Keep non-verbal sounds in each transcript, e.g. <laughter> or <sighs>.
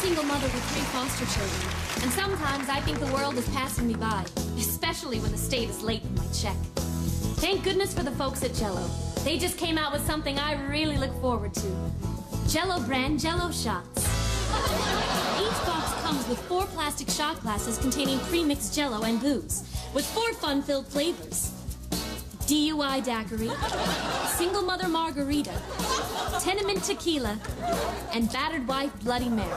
single mother with three foster children, and sometimes I think the world is passing me by, especially when the state is late with my check. Thank goodness for the folks at Jello. They just came out with something I really look forward to. Jello brand Jello shots. Each box comes with four plastic shot glasses containing pre-mixed Jello and booze, with four fun-filled flavors. DUI daiquiri, single mother margarita, tenement tequila, and battered wife Bloody Mary.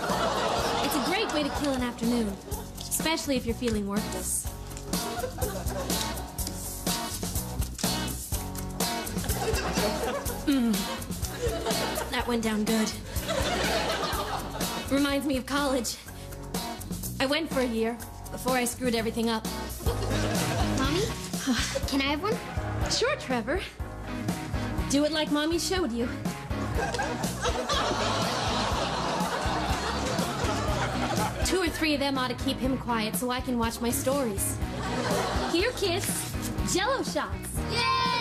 It's a great way to kill an afternoon, especially if you're feeling worthless. Mm. That went down good. Reminds me of college. I went for a year before I screwed everything up. Mommy, <sighs> can I have one? Sure, Trevor. Do it like Mommy showed you. Two or three of them ought to keep him quiet so I can watch my stories. Here, kids, jello shots. Yay!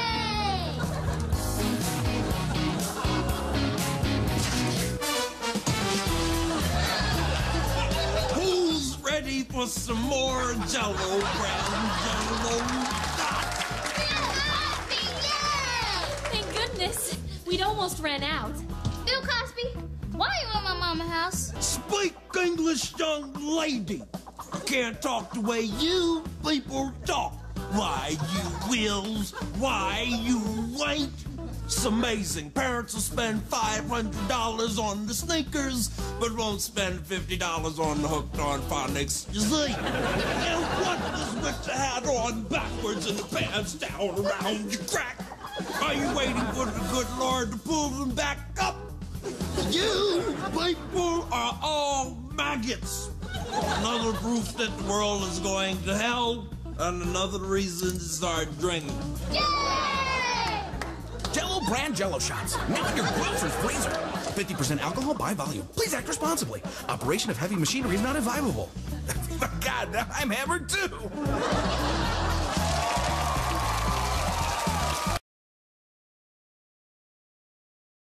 Who's ready for some more Jello brown Jello almost ran out. Bill Cosby, why are you at my mama's house? Speak English, young lady. I can't talk the way you people talk. Why you wills? Why you ain't? It's amazing. Parents will spend $500 on the sneakers, but won't spend $50 on the hooked on phonics. You see? And what is with the hat on backwards and the pants down around your crack? Are you waiting for the good Lord to pull people are all maggots. Another proof that the world is going to hell, and another reason to start drinking. Yay! Jello brand Jello shots. Now in your grocer's freezer. 50% alcohol by volume. Please act responsibly. Operation of heavy machinery is not advisable. <laughs> God, I'm hammered too.